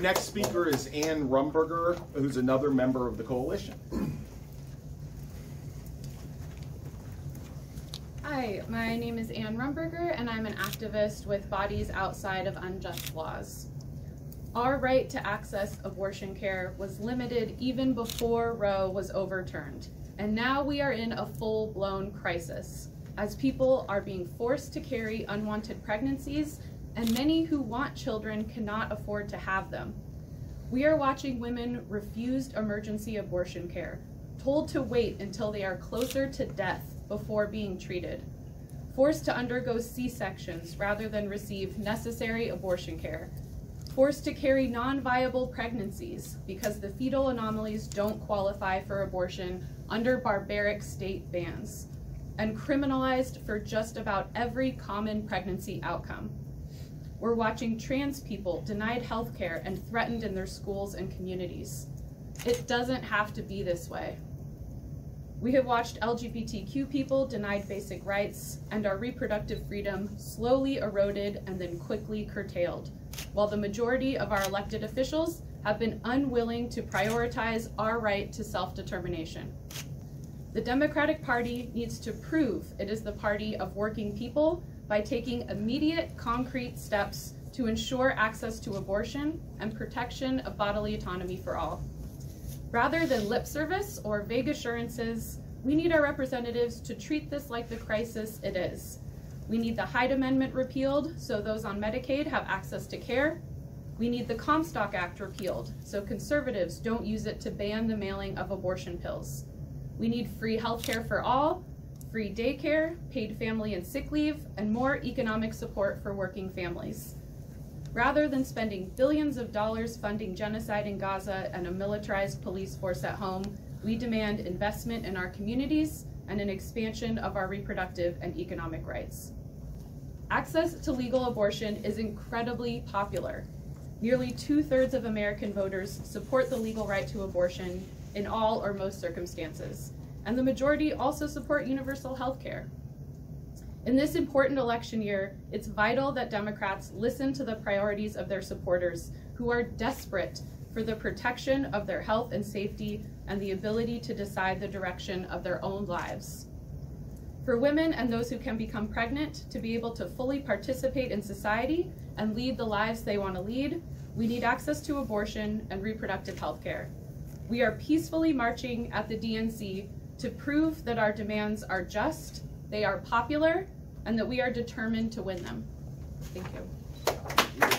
next speaker is Anne Rumberger, who's another member of the coalition. Hi, my name is Anne Rumberger, and I'm an activist with Bodies Outside of Unjust Laws. Our right to access abortion care was limited even before Roe was overturned, and now we are in a full blown crisis as people are being forced to carry unwanted pregnancies, and many who want children cannot afford to have them. We are watching women refused emergency abortion care, told to wait until they are closer to death before being treated, forced to undergo C sections rather than receive necessary abortion care, forced to carry non viable pregnancies because the fetal anomalies don't qualify for abortion under barbaric state bans, and criminalized for just about every common pregnancy outcome. We're watching trans people denied health care and threatened in their schools and communities. It doesn't have to be this way. We have watched LGBTQ people denied basic rights and our reproductive freedom slowly eroded and then quickly curtailed, while the majority of our elected officials have been unwilling to prioritize our right to self-determination. The Democratic Party needs to prove it is the party of working people by taking immediate, concrete steps to ensure access to abortion and protection of bodily autonomy for all. Rather than lip service or vague assurances, we need our representatives to treat this like the crisis it is. We need the Hyde Amendment repealed so those on Medicaid have access to care. We need the Comstock Act repealed so conservatives don't use it to ban the mailing of abortion pills. We need free health care for all, free daycare, paid family and sick leave, and more economic support for working families. Rather than spending billions of dollars funding genocide in Gaza and a militarized police force at home, we demand investment in our communities and an expansion of our reproductive and economic rights. Access to legal abortion is incredibly popular. Nearly two thirds of American voters support the legal right to abortion in all or most circumstances, and the majority also support universal health care. In this important election year, it's vital that Democrats listen to the priorities of their supporters who are desperate for the protection of their health and safety and the ability to decide the direction of their own lives. For women and those who can become pregnant to be able to fully participate in society and lead the lives they want to lead, we need access to abortion and reproductive health care. We are peacefully marching at the DNC to prove that our demands are just, they are popular, and that we are determined to win them. Thank you.